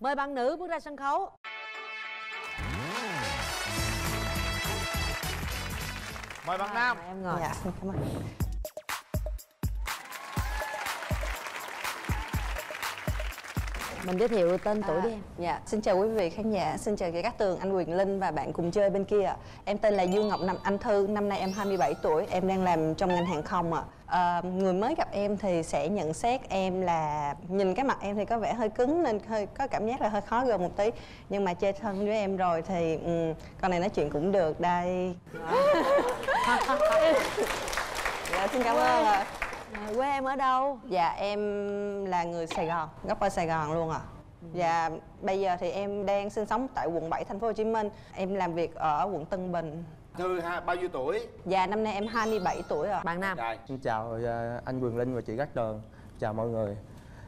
mời bạn nữ bước ra sân khấu. Mời bạn nam. Mời em ngồi. Dạ cảm ơn mình giới thiệu tên tuổi đi em. Dạ, xin chào quý vị khán giả, xin chào Cát Tường, anh Quyền Linh và bạn cùng chơi bên kia ạ. Em tên là Dương Ngọc Nam Anh Thư, năm nay em 27 tuổi, em đang làm trong ngành hàng không ạ. À, người mới gặp em thì sẽ nhận xét em là nhìn cái mặt em thì có vẻ hơi cứng nên hơi có cảm giác là hơi khó gần một tí. Nhưng mà chơi thân với em rồi thì um, con này nói chuyện cũng được đây. Dạ xin cảm ơn ạ. À, quê em ở đâu? Dạ em là người Sài Gòn, gốc ở Sài Gòn luôn ạ. Dạ bây giờ thì em đang sinh sống tại quận 7 thành phố Hồ Chí Minh. Em làm việc ở quận Tân Bình. thư ha bao nhiêu tuổi? Dạ năm nay em 27 tuổi rồi. bạn nam. Rồi. Xin chào ờ, anh Quyền Linh và chị Cát Tường Chào mọi người.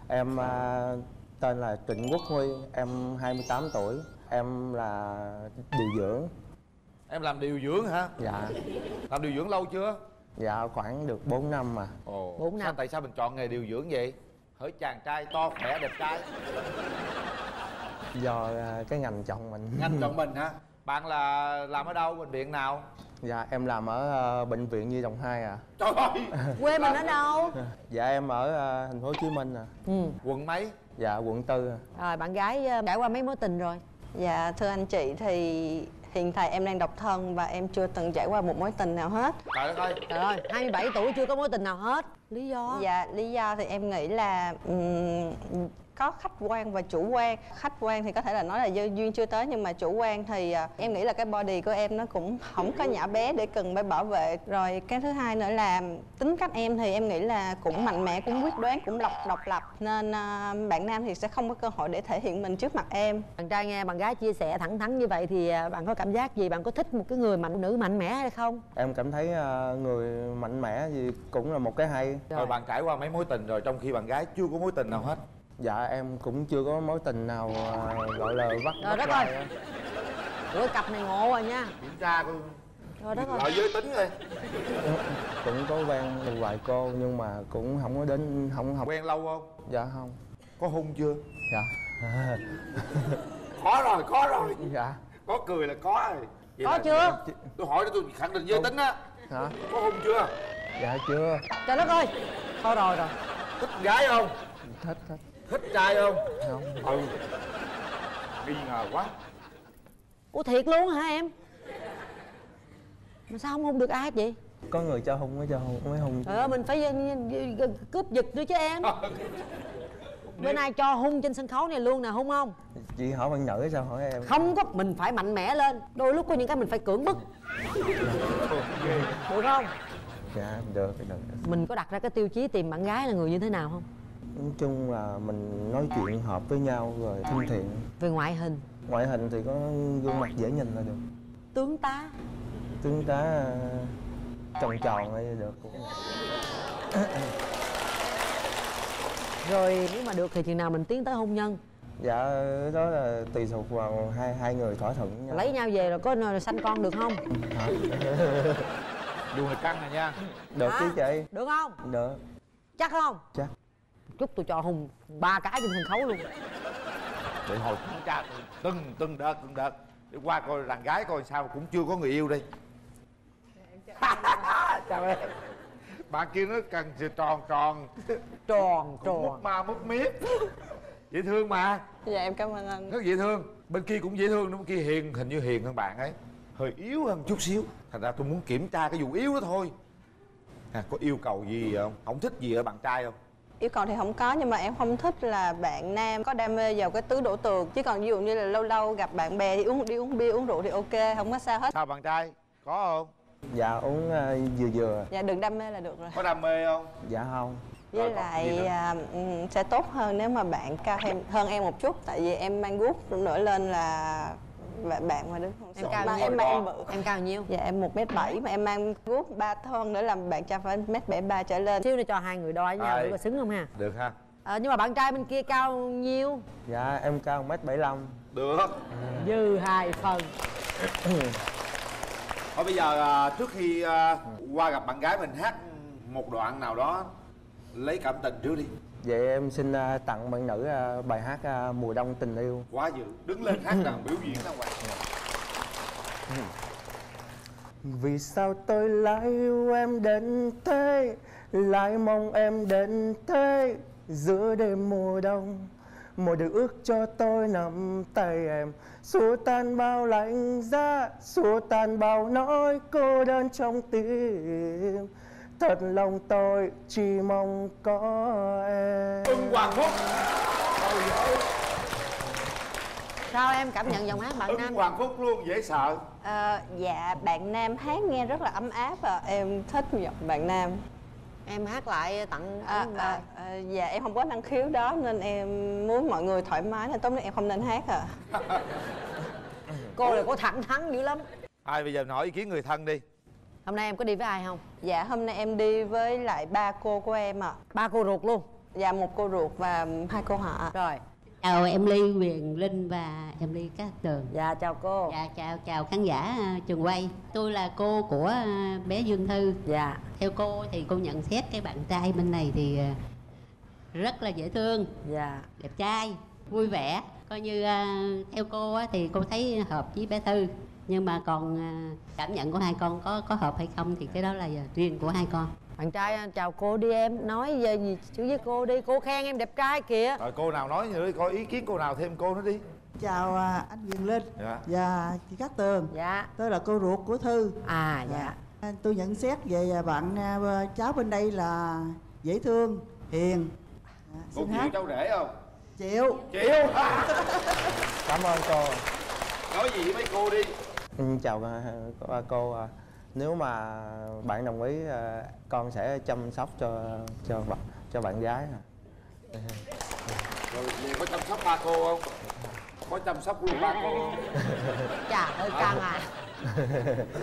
Em ờ, tên là Trịnh Quốc Huy Em 28 tuổi. Em là điều dưỡng. Em làm điều dưỡng hả? Dạ. Làm điều dưỡng lâu chưa Dạ khoảng được 4 năm mà. Ồ Bốn năm. sao tại sao mình chọn nghề điều dưỡng vậy? Hỡi chàng trai to khỏe đẹp trai. Do ờ, cái ngành chọn mình. Ngành chọn mình hả? Bạn là làm ở đâu? Bệnh viện nào? Dạ em làm ở ờ, bệnh viện Nhi Đồng 2 à. Trời ơi! Quê mình ở đâu? Dạ em ở ờ, thành phố Hồ Chí Minh à. Ừ. quận mấy? Dạ quận tư à. rồi bạn gái ờ, trải qua mấy mối tình rồi? Dạ thưa anh chị thì hiện tại em đang độc thân và em chưa từng trải qua một mối tình nào hết. trời đất ơi. Trời ơi 27 tuổi chưa có mối tình nào hết. Lý do? Dạ lý do thì em nghĩ là ừm, có khách quan và chủ quan. Khách quan thì có thể là nói là do duyên chưa tới nhưng mà chủ quan thì à, em nghĩ là cái body của em nó cũng không có nhỏ bé để cần phải bảo vệ. Rồi cái thứ hai nữa là tính cách em thì em nghĩ là cũng mạnh mẽ cũng quyết đoán cũng độc độc lập. Nên à, bạn nam thì sẽ không có cơ hội để thể hiện mình trước mặt em. Bạn trai nghe bạn gái chia sẻ thẳng thắn như vậy thì à, bạn có cảm giác gì? Bạn có thích một cái người mạnh nữ mạnh mẽ hay không? Em cảm thấy người mạnh mẽ gì cũng là một cái hay. Rồi bạn trải qua mấy mối tình rồi trong khi bạn gái chưa có mối tình nào hết Dạ em cũng chưa có mối tình nào ờ, gọi là bắt Trời đất ơi. ủa cặp này ngộ rồi nha. Kiểm tra coi. Trời đất ơi. Loại giới tính rồi cũng có quen một vài cô nhưng mà cũng không có đến không học. Quen lâu không? Dạ không. Có hung chưa? Dạ. Có rồi có rồi. Dạ. Có cười là có rồi. Vậy có là- chưa? tôi hỏi để tôi khẳng định giới tính á. Hả? Có hung chưa? Dạ chưa. Trời đất ơi. Thôi rồi rồi. Thích gái không? Thích thích thích trai không? Không. Ừ. Nghi ngờ quá. Ủa thiệt luôn hả em? Mà sao không hôn được ai hết vậy? Có người cho hung mới cho hung mới hung trời ơi mình phải ờ, ờ, cướp giật nữa chứ em. Bữa nay cho hung trên sân khấu này luôn nè hung không? Chị hỏi bạn nữ sao hỏi em. Không có mình phải mạnh mẽ lên. Đôi lúc có những cái mình phải cưỡng bức. Được không? Dạ được được. Mình có đặt ra cái tiêu chí tìm bạn gái là người như thế nào không nói chung là mình nói chuyện hợp với nhau rồi thân thiện. Về ngoại hình? Ngoại hình thì có gương mặt dễ nhìn là được. Tướng tá? Tướng tá ờ, tròn tròn hay được. Cũng rồi nếu mà được thì chừng nào mình tiến tới hôn nhân? Dạ đó là tùy thuộc vào hai hai người thỏa thuận với nhau. Lấy nhau về rồi có sanh con được không? Hả? đùa người căng này nha. Được chứ chị. Được không? Được. Chắc không? Chắc chút tôi cho hùng ba cái trên sân khấu luôn. Để hồi kiểm tra từng từng đợt từng đợt để qua coi đàn gái coi sao cũng chưa có người yêu đây. Chào em bạn kia nó cần sự tròn tròn. Tròn mút tròn. ma mút miết. Dễ thương mà. Dạ em cảm ơn anh. Rất dễ thương. Bên kia cũng dễ thương bên kia hiền hình như hiền hơn bạn ấy. Hơi yếu hơn chút xíu. Thành ra tôi muốn kiểm tra cái vụ yếu đó thôi. À, có yêu cầu gì không? Không thích gì ở bạn trai không yêu cầu thì không có nhưng mà em không thích là bạn nam có đam mê vào cái tứ đổ tường. Chứ còn ví dụ như là lâu lâu gặp bạn bè thì uống đi uống bia uống rượu thì ok không có sao hết. Sao bạn trai? Có không? Dạ uống ờ, vừa vừa. Dạ đừng đam mê là được rồi. Có đam mê không? Dạ không. Với Rồi, lại nữa? à, sẽ tốt hơn nếu mà bạn cao thêm hơn em một chút. Tại vì em mang guốc nổi lên là bạn bạn mà đứng không Em sợ. cao mà nhiêu? em mang em bự em cao nhiêu? Dạ em một m bảy mà em mang guốc ba thon nữa làm bạn trai phải mét bảy ba trở lên. Xíu nữa cho hai người đo với nhau coi xứng không ha? Được ha. Ờ, nhưng mà bạn trai bên kia cao nhiêu? Dạ em cao 1 m 75 được. Dư hai phần. Thôi bây giờ à, trước khi à, qua gặp bạn gái mình hát một đoạn nào đó lấy cảm tình trước đi vậy em xin à, tặng bạn nữ à, bài hát à, mùa đông tình yêu. Quá dữ. Đứng lên hát nào biểu diễn nào hoàng vì sao tôi lại yêu em đến thế? Lại mong em đến thế? Giữa đêm mùa đông một điều ước cho tôi nắm tay em. Xua tan bao lạnh giá xua tan bao nỗi cô đơn trong tim thật lòng tôi chỉ mong có em. Ưng hoàng phúc. Sao em cảm nhận giọng hát bạn ưng nam? Hoàng phúc luôn dễ sợ. Ờ, dạ bạn nam hát nghe rất là ấm áp và em thích giọng bạn nam. Em hát lại tặng à, à, à, dạ em không có năng khiếu đó nên em muốn mọi người thoải mái nên tốt nhất em không nên hát à. Cô là cô thẳng thắn dữ lắm. Ai bây giờ hỏi ý kiến người thân đi hôm nay em có đi với ai không? Dạ hôm nay em đi với lại ba cô của em ạ. Ba cô ruột luôn? Dạ một cô ruột và hai cô họ rồi. Chào em Ly Huyền Linh và em Ly Cát Tường. Dạ chào cô. Dạ chào chào khán giả à, trường quay. Tôi là cô của à, bé Dương Thư. Dạ. Theo cô thì cô nhận xét cái bạn trai bên này thì à, rất là dễ thương. Dạ. Đẹp trai, vui vẻ. Coi như à, theo cô á, thì cô thấy hợp với bé Thư Nhưng mà còn à, cảm nhận của hai con có có hợp hay không thì cái đó là riêng của hai con. Bạn trai chào cô đi em. Nói về gì chữ với cô đi. Cô khen em đẹp trai kìa. Rồi cô nào nói nữa đi coi ý kiến cô nào thêm cô nói đi. Chào à, anh Quyền Linh. Dạ. Và chị Cát Tường. Dạ. Tôi là cô ruột của Thư. À dạ. À, tôi nhận xét về à, bạn à, cháu bên đây là dễ thương hiền. À, cô xin chịu hát. cháu rể không? Chịu. Chịu. Cảm ơn cô. Nói gì với mấy cô đi Ừ, chào cô, cô à. nếu mà bạn đồng ý à, con sẽ chăm sóc cho cho bạn cho bạn gái rồi có chăm sóc ba cô không có chăm sóc luôn ba cô không chà hơi căng à.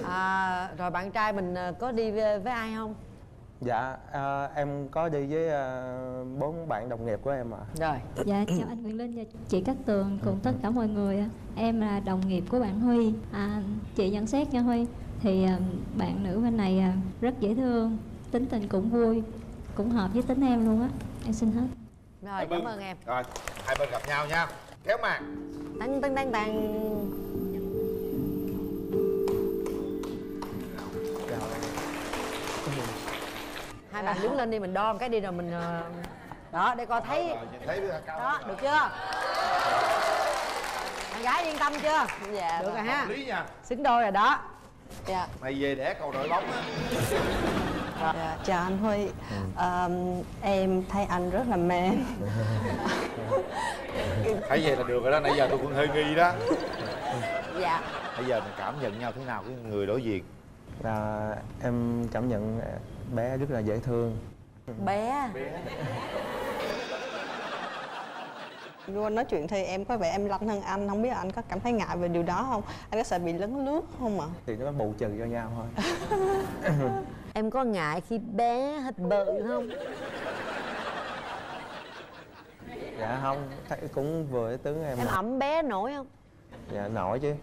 à rồi bạn trai mình ờ, có đi với ai không dạ à, em có đi với à, bốn bạn đồng nghiệp của em ạ. Rồi. Dạ chào anh Quyền Linh và chị Cát Tường cùng tất cả mọi người Em là đồng nghiệp của bạn Huy. À, Chị nhận xét nha Huy. Thì à, bạn nữ bên này à, rất dễ thương Tính tình cũng vui Cũng hợp với tính em luôn á. Em xin hết. Rồi Hai cảm bên. ơn em. Rồi hai bên gặp nhau nha. Kéo màn. Tăng tăng tăng tăng hai bạn đứng lên đi mình đo một cái đi rồi mình ờ, đó để coi thấy. Đó được chưa? Bạn gái yên tâm chưa? Dạ được rồi ha. Lý nha. Xứng đôi rồi đó. Dạ. Mày về đẻ cầu đội bóng á. Dạ, chào anh Huy. Ờm, Em thấy anh rất là man thấy vậy là được rồi đó nãy giờ tôi cũng hơi nghi đó. Dạ. Bây giờ mình cảm nhận nhau thế nào cái người đối diện là em cảm nhận à, bé rất là dễ thương. Bé Luôn nói chuyện thì em có vẻ em lanh hơn anh Không biết anh có cảm thấy ngại về điều đó không? Anh có sợ bị lấn lướt không ạ? Thì nó bù trừ cho nhau thôi. Em có ngại khi bé hết bự không? Dạ không thấy cũng vừa tướng em em mà. ẩm bé nổi không? Dạ nổi chứ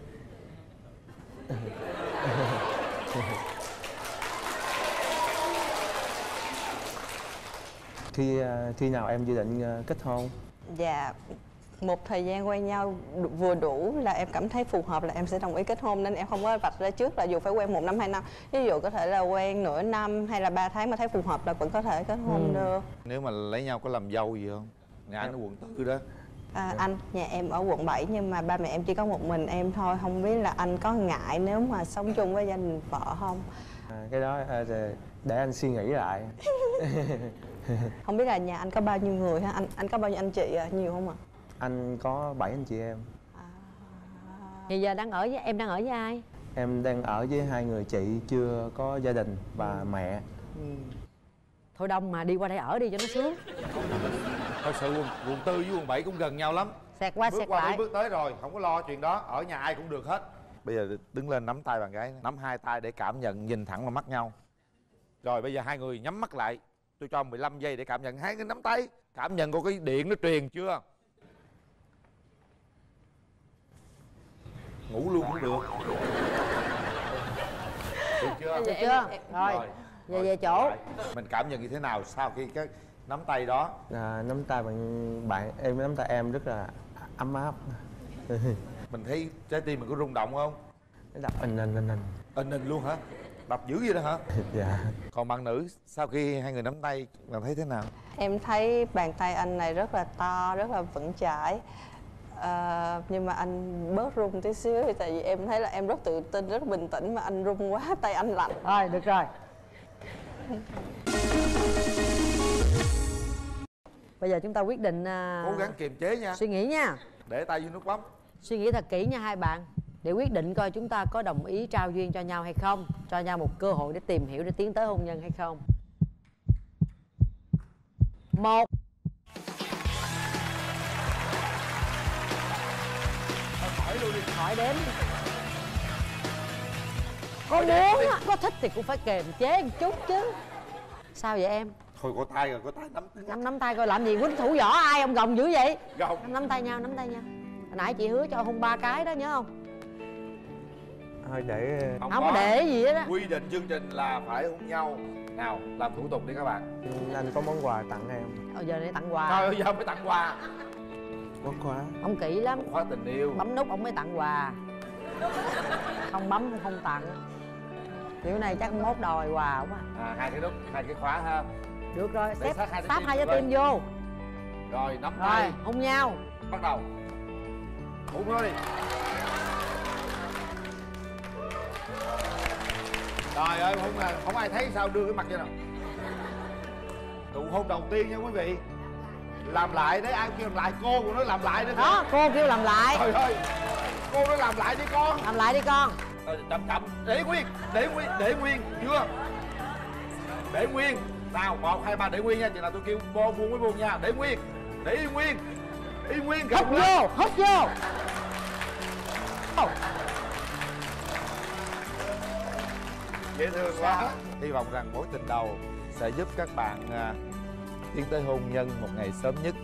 khi à, khi nào em dự định à, kết hôn? Dạ một thời gian quen nhau vừa đủ là em cảm thấy phù hợp là em sẽ đồng ý kết hôn nên em không có vạch ra trước là dù phải quen một năm hai năm. Ví dụ có thể là quen nửa năm hay là ba tháng mà thấy phù hợp là vẫn có thể kết hôn được. Nếu mà lấy nhau có làm dâu gì không? Nhà anh ở quận tư đó à, anh nhà em ở quận 7 nhưng mà ba mẹ em chỉ có một mình em thôi không biết là anh có ngại nếu mà sống chung với gia đình vợ không? À, cái đó à, để- anh suy nghĩ lại. Không biết là nhà anh có bao nhiêu người ha? Anh anh có bao nhiêu anh chị à? nhiều không ạ? Anh có bảy anh chị em. Bây giờ đang ở với em đang ở với ai? Em đang ở với hai người chị chưa có gia đình và mẹ. Thôi đông mà đi qua đây ở đi cho nó sướng thật sự quận, quận tư với quận 7 cũng gần nhau lắm. Xẹt qua bước xẹt qua lại. bước tới rồi không có lo chuyện đó ở nhà ai cũng được hết. Bây giờ đứng lên nắm tay bạn gái nắm hai tay để cảm nhận nhìn thẳng vào mắt nhau. Rồi bây giờ hai người nhắm mắt lại tôi cho 15 giây để cảm nhận. Hai người nắm tay cảm nhận có cái điện nó truyền chưa? Ngủ luôn cũng được. Được chưa? Được chưa? rồi về về chỗ. Mình cảm nhận như thế nào sau khi cái nắm tay đó. À, nắm tay bạn bạn em nắm tay em rất là ấm áp. Mình thấy trái tim mình có rung động không? Nó đập ình ình ình ình. Ình ình luôn hả? Đập dữ vậy đó hả? Dạ. Còn bạn nữ sau khi hai người nắm tay bạn thấy thế nào? Em thấy bàn tay anh này rất là to rất là vững chãi. Ờ, nhưng mà anh bớt run tí xíu thì tại vì em thấy là em rất tự tin rất bình tĩnh mà anh run quá tay anh lạnh. Rồi được rồi Bây giờ chúng ta quyết định à, cố gắng kiềm chế nha. Suy nghĩ nha. Để tay vô nút bấm Suy nghĩ thật kỹ nha hai bạn. Để quyết định coi chúng ta có đồng ý trao duyên cho nhau hay không Cho nhau một cơ hội để tìm hiểu để tiến tới hôn nhân hay không. Một. Hỏi luôn đi. Hỏi đến Có muốn có thích thì cũng phải kiềm chế một chút chứ. Sao vậy em? Thôi có tay rồi có tay nắm Nắm nắm tay coi làm gì quýnh thủ võ ai ông gồng dữ vậy? Gồng. Nắm, nắm tay nhau nắm tay nhau. Hồi nãy chị hứa cho hôn ba cái đó nhớ không? Thôi để không có. để gì hết á. Quy định chương trình là phải hôn nhau. Nào làm thủ tục đi các bạn. Anh có món quà tặng em Bây giờ để tặng quà. Ơi giờ mới tặng quà. Món quà? Ông kỹ lắm. Khóa tình yêu. Bấm nút ông mới tặng quà. Không bấm không tặng. Kiểu này chắc mốt đòi quà quá. À, hai cái nút hai cái khóa ha được rồi xếp sát hai trái sắp tim vô. Rồi nắm rồi tay. hôn nhau. Bắt đầu. Hôn thôi trời ơi hôn là không ai thấy sao đưa cái mặt vậy nào. Nụ hôn đầu tiên nha quý vị. Làm lại đấy ai kêu làm lại? Cô cũng nói làm lại nữa đó cô kêu làm lại. Trời ơi cô nói làm lại đi con. Làm lại đi con. Rồi, chậm chậm. Để nguyên để nguyên để nguyên chưa? Để nguyên nào một hai ba để nguyên nha. Chừng nào tôi kêu bo buông mới buông nha. Để nguyên. Để yên nguyên. Yên nguyên. Lên vô hít vô. Dễ thương quá. Hy vọng rằng mối tình đầu sẽ giúp các bạn à, tiến tới hôn nhân một ngày sớm nhất